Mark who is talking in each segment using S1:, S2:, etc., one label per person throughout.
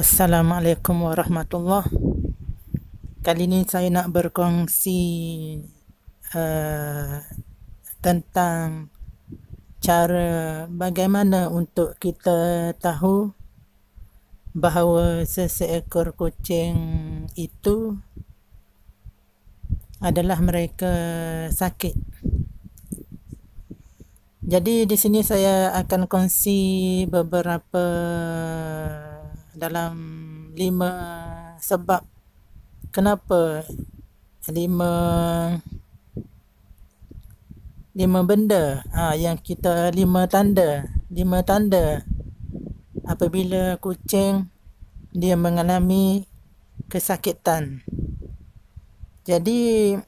S1: Assalamualaikum warahmatullahi Kali ini saya nak berkongsi uh, tentang cara bagaimana untuk kita tahu bahawa seseekor kucing itu adalah mereka sakit. Jadi di sini saya akan kongsi beberapa dalam lima sebab kenapa lima lima benda ha, yang kita lima tanda lima tanda. Apabila kucing dia mengalami kesakitan. Jadi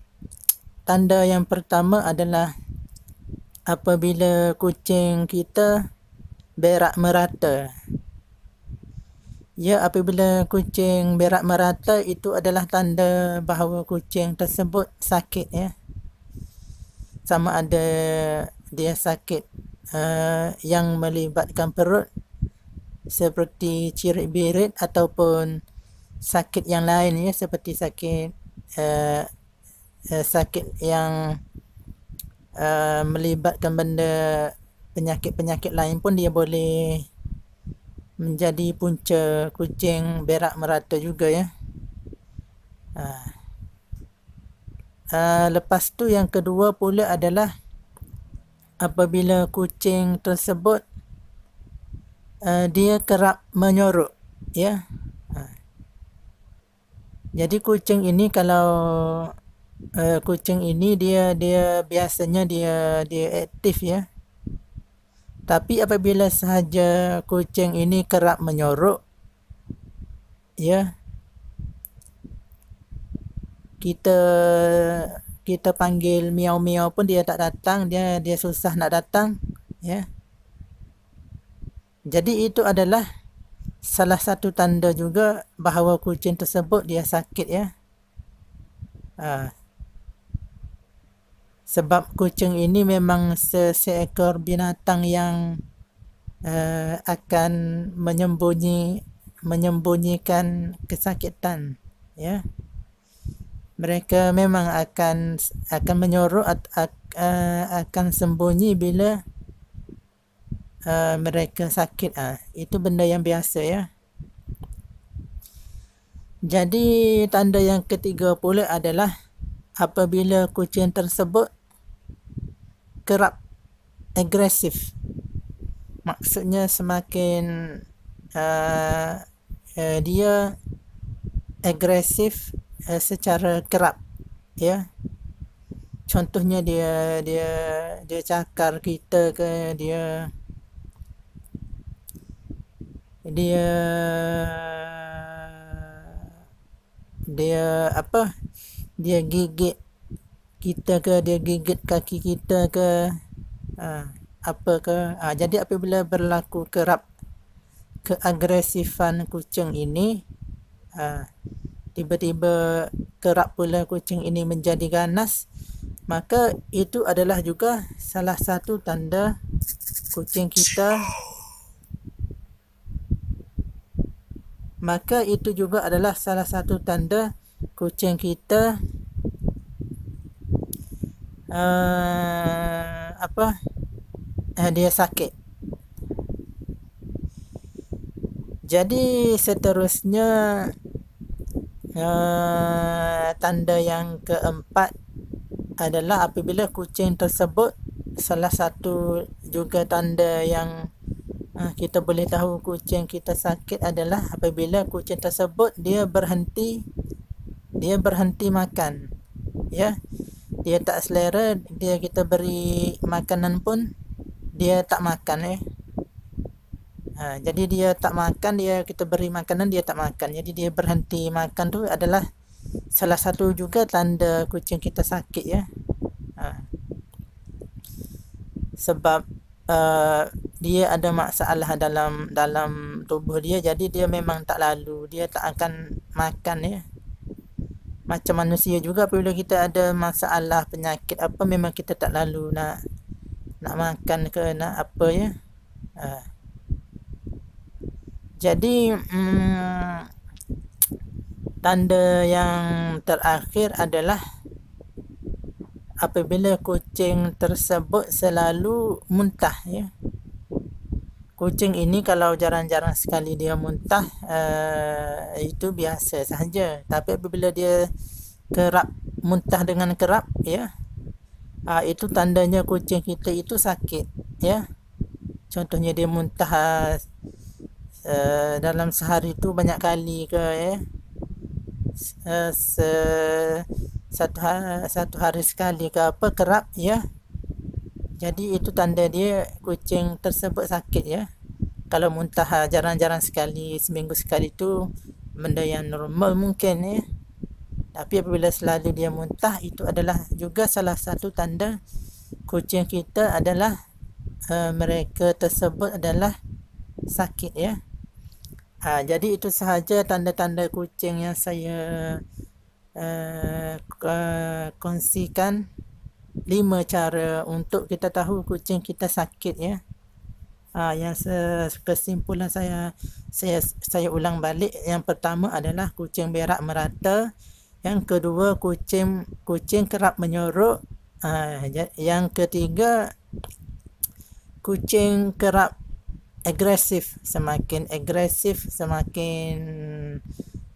S1: tanda yang pertama adalah apabila kucing kita berak merata Ya, apabila kucing berak merata itu adalah tanda bahawa kucing tersebut sakit ya. Sama ada dia sakit uh, yang melibatkan perut seperti cirit birit ataupun sakit yang lain ya seperti sakit uh, uh, sakit yang uh, melibatkan benda penyakit-penyakit lain pun dia boleh menjadi punca kucing berak merata juga ya. Ha. Ha, lepas tu yang kedua pula adalah apabila kucing tersebut uh, dia kerap menyorok ya. Ha. Jadi kucing ini kalau uh, kucing ini dia dia biasanya dia dia aktif ya. Tapi apabila sahaja kucing ini kerap menyorok, ya, kita kita panggil miau miau pun dia tak datang, dia dia susah nak datang, ya. Jadi itu adalah salah satu tanda juga bahawa kucing tersebut dia sakit, ya. Uh, sebab kucing ini memang se seekor binatang yang uh, akan menyembunyi menyembunyikan kesakitan ya. Mereka memang akan akan menyorok uh, akan sembunyi bila uh, mereka sakit. Ah uh, itu benda yang biasa ya. Jadi tanda yang ketiga pula adalah apabila kucing tersebut kerap agresif. Maksudnya semakin uh, uh, dia agresif uh, secara kerap ya. Contohnya dia dia dia cakar kita ke dia dia dia apa? Dia gigit kita ke dia gigit kaki kita ke ha, apa ke. Ha, jadi apabila berlaku kerap keagresifan kucing ini ha, tiba-tiba kerap pula kucing ini menjadi ganas maka itu adalah juga salah satu tanda kucing kita maka itu juga adalah salah satu tanda kucing kita uh, apa? Uh, dia sakit. Jadi seterusnya uh, tanda yang keempat adalah apabila kucing tersebut salah satu juga tanda yang uh, kita boleh tahu kucing kita sakit adalah apabila kucing tersebut dia berhenti dia berhenti makan ya dia tak selera dia kita beri makanan pun dia tak makan eh. Ha, jadi dia tak makan dia kita beri makanan dia tak makan. Jadi dia berhenti makan tu adalah salah satu juga tanda kucing kita sakit ya. Ha. sebab uh, dia ada masalah dalam dalam tubuh dia jadi dia memang tak lalu. Dia tak akan makan ya macam manusia juga apabila kita ada masalah penyakit apa memang kita tak lalu nak nak makan ke nak apa ya ha. Jadi hmm, tanda yang terakhir adalah apabila kucing tersebut selalu muntah ya. Kucing ini kalau jarang-jarang sekali dia muntah uh, itu biasa sahaja. Tapi apabila dia kerap muntah dengan kerap ya. Uh, itu tandanya kucing kita itu sakit ya. Contohnya dia muntah uh, dalam sehari itu banyak kali ke ya. Uh, se satu hari, satu hari sekali ke apa kerap ya. Jadi itu tanda dia kucing tersebut sakit ya. Kalau muntah jarang-jarang sekali, seminggu sekali itu benda yang normal mungkin ya. Tapi apabila selalu dia muntah itu adalah juga salah satu tanda kucing kita adalah uh, mereka tersebut adalah sakit ya. Ha, jadi itu sahaja tanda-tanda kucing yang saya uh, kongsikan lima cara untuk kita tahu kucing kita sakit ya. Ha, yang kesimpulan saya saya saya ulang balik yang pertama adalah kucing berak merata. Yang kedua kucing kucing kerap menyorok. Ha, yang ketiga kucing kerap agresif semakin agresif semakin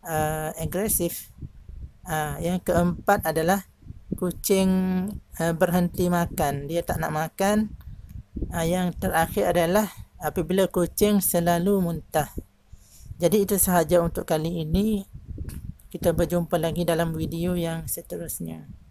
S1: uh, agresif uh, yang keempat adalah kucing uh, berhenti makan. Dia tak nak makan. Uh, yang terakhir adalah apabila kucing selalu muntah. Jadi itu sahaja untuk kali ini. Kita berjumpa lagi dalam video yang seterusnya